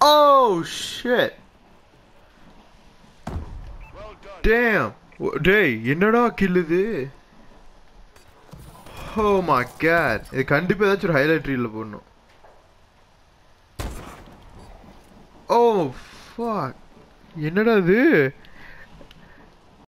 Oh shit. Damn. Wha- டேய் என்னடா கில்லுது oh my God இது கண்டிப்பா ஏதாச்சும் ஒரு ஹைலைட் ரீல்ல போடணும். ஓ fuck. என்னடா இது?